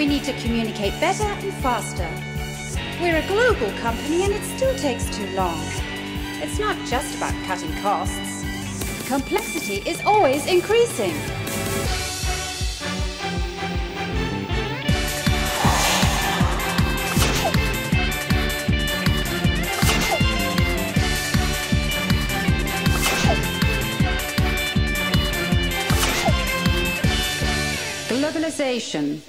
We need to communicate better and faster. We're a global company and it still takes too long. It's not just about cutting costs. Complexity is always increasing. Globalization